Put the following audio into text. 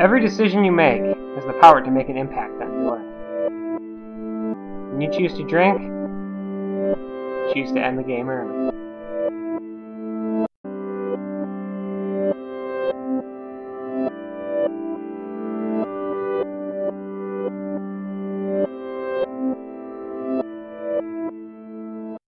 Every decision you make has the power to make an impact on your life. When you choose to drink, choose to end the game early.